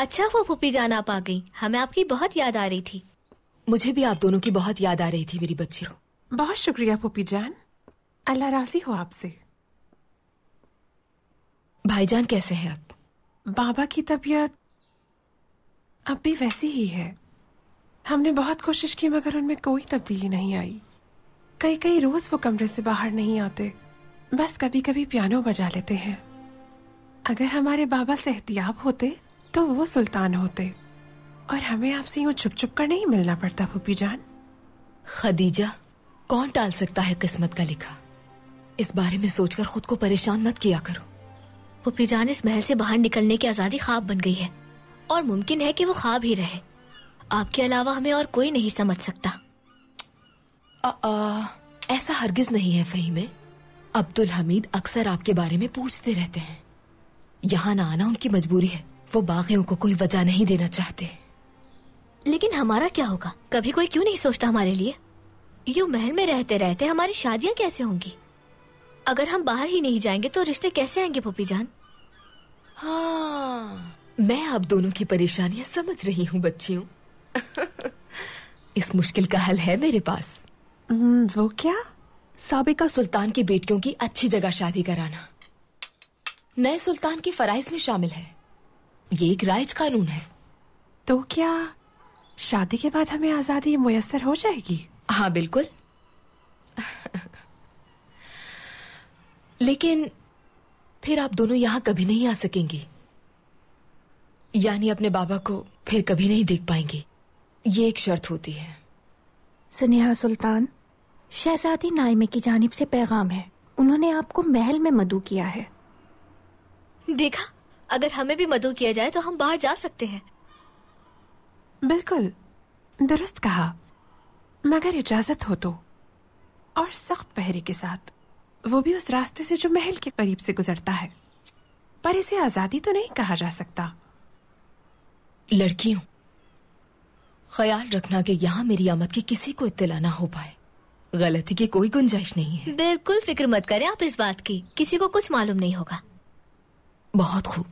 अच्छा वो फूफी जान आप आ गई। हमें आपकी बहुत याद आ रही थी। मुझे भी आप दोनों की बहुत याद आ रही थी मेरी बच्चियों। बहुत शुक्रिया पुपी जान। अल्लाह राज़ी हो आपसे। भाईजान कैसे हैं अब बाबा की तबीयत अब भी वैसी ही है। हमने बहुत कोशिश की मगर उनमें कोई तब्दीली नहीं आई। कई कई रोज वो कमरे से बाहर नहीं आते। बस कभी कभी पियानो बजा लेते हैं। अगर हमारे बाबा से एहतियाब होते तो वो सुल्तान होते। और हमें आपसे यूँ छुप छुप कर नहीं मिलना पड़ता फूफी जान। खदीजा कौन टाल सकता है किस्मत का लिखा? इस बारे में सोचकर खुद को परेशान मत किया करो। फूफी जान इस महल से बाहर निकलने की आज़ादी ख्वाब बन गई है। और मुमकिन है कि वो ख्वाब ही रहे। आपके अलावा हमें और कोई नहीं समझ सकता। आ, आ, ऐसा हरगिज नहीं है फहीमे। अब्दुल हमीद अक्सर आपके बारे में पूछते रहते हैं। यहाँ ना आना उनकी मजबूरी है। वो बागियों को कोई वजह नहीं देना चाहते। लेकिन हमारा क्या होगा? कभी कोई क्यों नहीं सोचता हमारे लिए? यू महल में रहते रहते हमारी शादियाँ कैसे होंगी? अगर हम बाहर ही नहीं जाएँगे तो रिश्ते कैसे आएँगे पुपी जान? हाँ। मैं आप दोनों की परेशानियाँ समझ रही हूँ बच्चियों। इस मुश्किल का हल है मेरे पास। वो क्या? साबिका सुल्तान की बेटियों की अच्छी जगह शादी कराना। नए सुल्तान की फराइज में शामिल है। ये एक राइज कानून है। तो क्या शादी के बाद हमें आज़ादी मुयसर हो जाएगी? हाँ बिल्कुल। लेकिन फिर आप दोनों यहाँ कभी नहीं आ सकेंगे। यानी अपने बाबा को फिर कभी नहीं देख पाएँगे। ये एक शर्त होती है। स्नेहा सुल्तान शहजादी नाइमे की जानिब से पैगाम है। उन्होंने आपको महल में मधु किया है। देखा? अगर हमें भी मदू किया जाए तो हम बाहर जा सकते हैं। बिल्कुल। दुरुस्त कहा। मगर इजाज़त हो तो। और सख्त पहरे के साथ। वो भी उस रास्ते से जो महल के करीब से गुजरता है। पर इसे आज़ादी तो नहीं कहा जा सकता। लड़कियों ख्याल रखना कि यहाँ मेरी आमद की किसी को इत्तला ना हो पाए। गलती की कोई गुंजाइश नहीं है। बिल्कुल फ़िक्र मत करें आप इस बात की। किसी को कुछ मालूम नहीं होगा। बहुत खूब।